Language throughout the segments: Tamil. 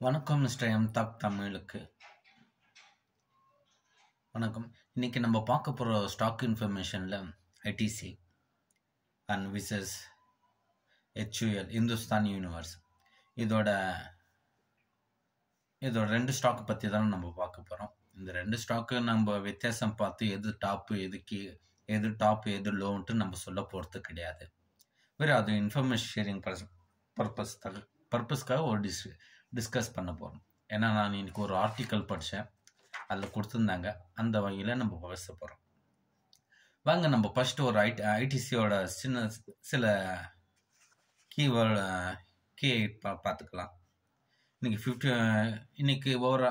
வணக்கம் மிஸ்டர் எம் தமிழுக்கு. வணக்கம். இன்றைக்கி நம்ம பார்க்க போகிற ஸ்டாக் இன்ஃபர்மேஷனில் ஐடிசி அண்ட் விசஸ் ஹெச்யூஎல் இந்துஸ்தான் யூனிவர்ஸ் இதோட இதோட ரெண்டு ஸ்டாக் பற்றி தானே நம்ம பார்க்க போகிறோம் இந்த ரெண்டு ஸ்டாக்கு நம்ம வித்தியாசம் பார்த்து எது டாப்பு எது கீ எது டாப் எது லோன்ட்டு நம்ம சொல்ல போகிறது கிடையாது. வேறு அது இன்ஃபர்மேஷன் ஷேரிங் பர்பஸ் பர்பஸ்க்காக ஒரு டிஸ்ட்ரி டிஸ்கஸ் பண்ண போகிறோம் ஏன்னா நான் இன்னைக்கு ஒரு ஆர்டிக்கல் படித்தேன் அதில் கொடுத்துருந்தாங்க. அந்த வகையில் நம்ம பேச போகிறோம் வாங்க நம்ம ஃபஸ்ட்டு ஒரு ஐடி ஐடிசியோட சின்ன சில கீவேர்டு கீ பா பார்த்துக்கலாம். இன்றைக்கி ஃபிஃப்டி இன்றைக்கி ஓவர்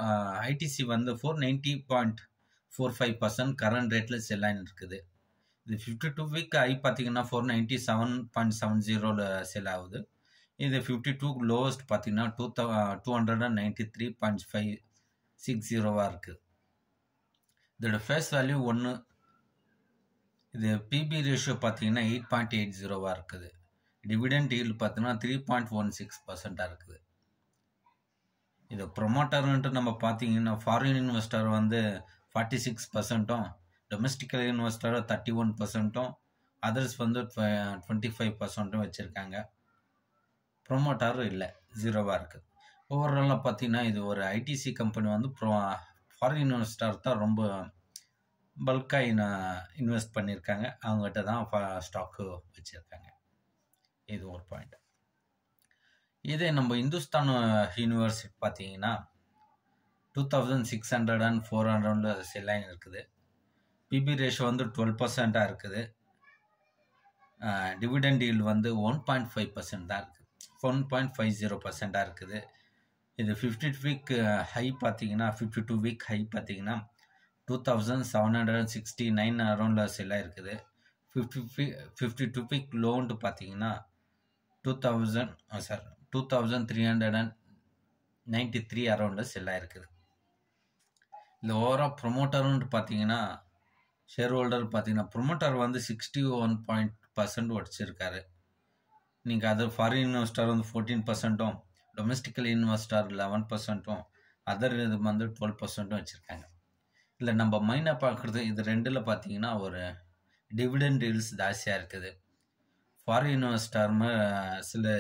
ஐடிசி வந்து four ninety point four five percent current ரேட்டில் செல்லாயின் இருக்குது. இது ஃபிஃப்டி டூ வீக் ஐ பார்த்தீங்கன்னா four ninety seven point seven ஜீரோவில் செல் ஆகுது. இது ஃபிஃப்டி டூ லோவஸ்ட் பார்த்தீங்கன்னா two thou two hundred and ninety three point five six ஜீரோவாக இருக்குது இதோட ஃபேஸ் வேல்யூ ஒன்று இது பிபி ரேஷியோ பார்த்தீங்கன்னா எயிட் பாயிண்ட் எயிட் ஜீரோவாக இருக்குது. டிவிடெண்ட் ஈல்டு பார்த்தீங்கன்னா த்ரீ பாயிண்ட் ஒன் சிக்ஸ் பர்சண்ட்டாக இருக்குது. இது ப்ரொமோட்டர்ன்ட்டு நம்ம பார்த்தீங்கன்னா ஃபாரின் இன்வெஸ்டர் வந்து ஃபார்ட்டி சிக்ஸ் பர்சன்ட்டும் டொமஸ்டிக்கல் இன்வெஸ்டர் தேர்ட்டி ஒன் பர்சன்ட்டும் அதர்ஸ் வந்து டுவெண்ட்டி ஃபைவ் பர்சன்ட்டும் வச்சுருக்காங்க. ப்ரொமோட்டரும் இல்லை ஜீரோவாக இருக்குது ஓவராலாக பார்த்தீங்கன்னா இது ஒரு ஐடிசி கம்பெனி வந்து ப்ரோ ஃபாரின் இன்வெஸ்டர் தான் ரொம்ப பல்காக இன இன்வெஸ்ட் பண்ணியிருக்காங்க அவங்ககிட்ட தான் ஸ்டாக்கு வச்சுருக்காங்க. இது ஒரு பாயிண்ட் இதே நம்ம இந்துஸ்தான் யூனிவர்சிட்டி பார்த்தீங்கன்னா two thousand six hundred and four hundred செல்லைன் இருக்குது பிபி ரேஷோ வந்து டுவெல் பர்சண்ட்டாக இருக்குது. டிவிடெண்ட் ஈல்டு வந்து ஒன் பாயிண்ட் ஃபைவ் பர்சன்ட் தான் இருக்குது ஒன் பாயிண்ட் ஃபைவ் ஜீரோ பர்சண்ட்டாக இருக்குது. இது ஃபிஃப்டி வீக் ஹை பார்த்தீங்கன்னா ஃபிஃப்டி டூ வீக் ஹை பார்த்தீங்கன்னா two thousand seven hundred and sixty nine அரௌண்டில் செல்லாக இருக்குது. ஃபிஃப்டி ஃபீ ஃபிஃப்டி டூ வீக் லோன்ட்டு பார்த்தீங்கன்னா two thousand sir two thousand three hundred and ninety three அரௌண்டில் செல்லாக இருக்குது. இந்த ஓவரால் ப்ரொமோட்டருன்ட்டு பார்த்தீங்கன்னா ஷேர் ஹோல்டர் பார்த்தீங்கன்னா ப்ரொமோட்டர் வந்து சிக்ஸ்டி ஒன் பாயிண்ட் பர்சன்ட் உடச்சிருக்காரு நீங்கள் அதர் ஃபாரின் இன்வெஸ்டர் வந்து ஃபோர்டீன் பர்சன்ட்டும் டொமஸ்டிக்கல் இன்வெஸ்டர் லெவன் பர்சன்ட்டும் அதர் இது வந்து டுவெல் பர்சன்ட்டும் வச்சுருக்காங்க. இல்லை நம்ம மைனாக பார்க்குறது இது ரெண்டில் பார்த்தீங்கன்னா ஒரு டிவிடெண்ட் டீல்ஸ் ஜாஸ்தியாக இருக்குது. ஃபாரின் இன்வெஸ்டர்மு சில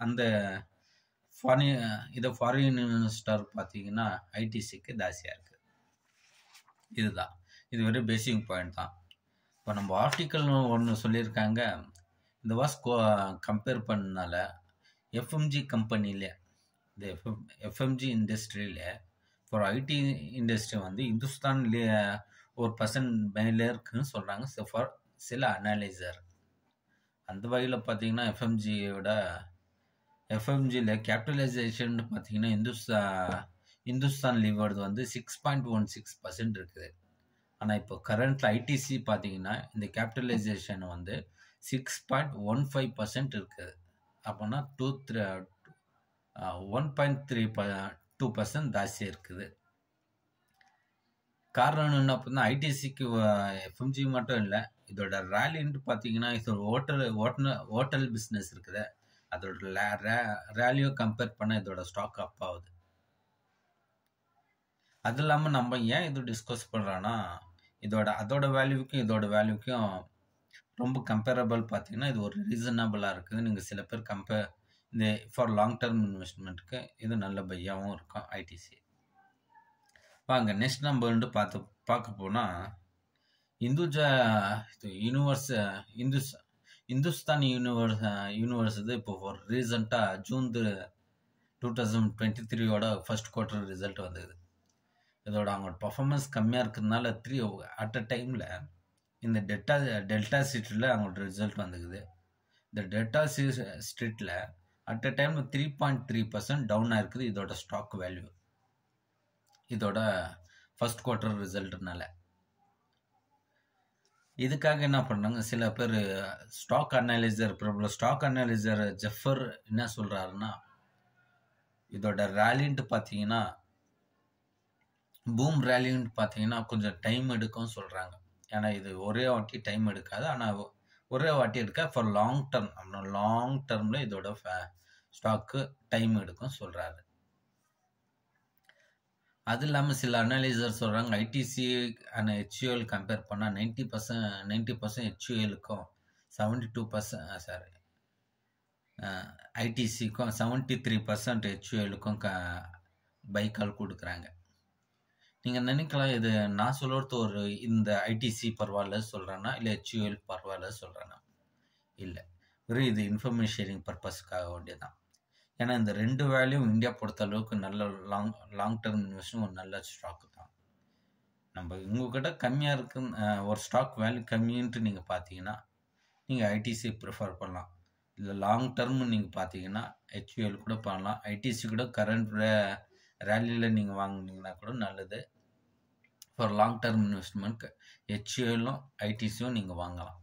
அந்த ஃபாரின் இதை ஃபாரின் இன்வெஸ்டர் பார்த்தீங்கன்னா ஐடிசிக்கு ஜாஸ்தியாக இருக்குது இதுதான். இது வெறும் பேசிக் பாயிண்ட் தான். இப்போ நம்ம ஆர்டிக்கல் ஒன்று சொல்லியிருக்காங்க இந்த வாஸ் கம்பேர் பண்ணனால எஃப்எம்ஜி கம்பெனியில் இந்த எஃப்எம் எஃப்எம்ஜி இண்டஸ்ட்ரியில் ஃபார் ஐடி இண்டஸ்ட்ரி வந்து இந்துஸ்தான்லேயே ஒரு பர்சன்ட் மேலே இருக்குன்னு சொல்கிறாங்க ஃபார் சில அனலைசர் அந்த வகையில் பார்த்தீங்கன்னா எஃப்எம்ஜியோட எஃப்எம்ஜியில் கேபிட்டலைசேஷன் பார்த்தீங்கன்னா இந்துஸ்தா இந்துஸ்தான் லிவர்டு வந்து six point one six percent இருக்குது. ஆனால் இப்போ கரண்ட்டில் ஐடிசி பார்த்தீங்கன்னா இந்த கேபிட்டலைசேஷன் வந்து six point one five percent இருக்குது அப்போனா two three one point three ப டூ பர்சன்ட் ஜாஸ்தியாக இருக்குது. காரணம் என்ன அப்படின்னா ஐடிசிக்கு எஃப்எம்ஜி மட்டும் இல்லை இதோட ரேலின்ட்டு பார்த்தீங்கன்னா இதோட ஹோட்டல் ஓட்டல் ஹோட்டல் பிஸ்னஸ் இருக்குது. அதோட ரேலியோ கம்பேர் பண்ண இதோட ஸ்டாக் அப் ஆகுது. அது இல்லாமல் நம்ம ஏன் இது டிஸ்கஸ் பண்ணுறோன்னா இதோட அதோட வேல்யூக்கும் இதோட வேல்யூக்கும் ரொம்ப கம்பேரபிள் பார்த்தீங்கன்னா இது ஒரு ரீசனபிளாக இருக்குது. நீங்கள் சில பேர் கம்பேர் இந்த ஃபார் லாங் டேர்ம் இன்வெஸ்ட்மெண்ட்டுக்கு இது நல்ல பையாகவும் இருக்கும் ஐடிசி வாங்க நெக்ஸ்ட் நம்ம பார்த்து பார்க்க போனால் இந்துஜா இது universe Indus Hindustan universe universe இது இப்போ ஒரு ரீசண்டாக ஜூன் டூ தௌசண்ட் டுவெண்ட்டி த்ரீயோட ஃபர்ஸ்ட் குவார்ட்டர் ரிசல்ட் வந்தது. இதோட அவங்களோட பர்ஃபார்மன்ஸ் கம்மியாக இருக்கிறதுனால த்ரீ அட் அ டைமில் இந்த டெட்டா டெல்டா ஸ்ட்ரீட்டில் அவங்களோட ரிசல்ட் வந்துக்குது. இந்த டெல்டா ஸ்ட்ரீட்டில் at a time three point three percent down ஆயிருக்குது இதோட ஸ்டாக் வேல்யூ இதோட ஃபஸ்ட் குவார்ட்டர் ரிசல்ட்னால இதுக்காக என்ன பண்ணாங்க சில பேர் ஸ்டாக் அனலைசர் பிரபல ஸ்டாக் அனலைசர் ஜெஃபர் என்ன சொல்கிறாருன்னா இதோட ரேலின்ட்டு பார்த்தீங்கன்னா பூம் ரேலின்ட்டு பார்த்தீங்கன்னா கொஞ்சம் டைம் எடுக்கும் சொல்கிறாங்க ஏன்னா இது ஒரே வாட்டி டைம் எடுக்காது. ஆனால் ஒரே வாட்டி எடுக்க ஃபார் லாங் டர்ம் அப்படின்னா லாங் டர்மில் இதோட ஸ்டாக்கு டைம் எடுக்கும் சொல்கிறாரு அது இல்லாமல் சில அனலைசர் சொல்கிறாங்க ஐடிசி அண்ட் ஹெச்யூஎல் கம்பேர் பண்ணால் நைன்ட்டி பர்சன்ட் நைன்ட்டி பர்சன்ட் ஹெச்யூஎலுக்கும் செவன்ட்டி டூ பர்சன்ட் சாரி ஐடிசிக்கும் செவன்ட்டி த்ரீ பர்சன்ட் ஹெச்யூஎலுக்கும் க பைக்கால் கொடுக்குறாங்க. நீங்கள் நினைக்கலாம் இது நான் சொல்கிறது ஒரு இந்த ஐடிசி பரவாயில்ல சொல்கிறேன்னா இல்லை ஹெச்யூஎல் பரவாயில்ல சொல்கிறேன்னா இல்லை. வெறும் இது இன்ஃபர்மேஷன் ஷேரிங் பர்பஸ்க்காக வேண்டியதான் ஏன்னா இந்த ரெண்டு வேலையும் இந்தியா பொறுத்த அளவுக்கு நல்ல லாங் லாங் டேர்ம் இன்வெஸ்ட்மெண்ட் ஒரு நல்ல ஸ்டாக்கு தான். நம்ம உங்ககிட்ட கம்மியாக இருக்கு ஒரு ஸ்டாக் வேல்யூ கம்மின்ட்டு நீங்கள் பார்த்தீங்கன்னா நீங்கள் ஐடிசி ப்ரிஃபர் பண்ணலாம். இல்லை லாங் டேர்ம் நீங்கள் பார்த்தீங்கன்னா ஹெச்யூஎல் கூட பண்ணலாம். ஐடிசி கூட கரண்ட் ரேலியில் நீங்கள் வாங்கினீங்கன்னா கூட நல்லது. ஃபார் லாங் டர்ம் இன்வெஸ்ட்மெண்ட் ஹெச்யூஎல்லும் ஐடிசியும் நீங்கள் வாங்கலாம்.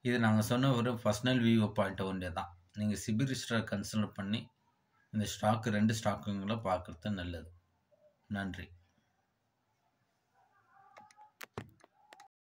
இது நாங்கள் சொன்ன ஒரு பர்சனல் வியூ பாயிண்ட் ஒன்றே தான். நீங்கள் சிபிரிஸ்டரை கன்சிடர் பண்ணி இந்த ஸ்டாக்கு ரெண்டு ஸ்டாக்குங்களை பார்க்குறது நல்லது. நன்றி.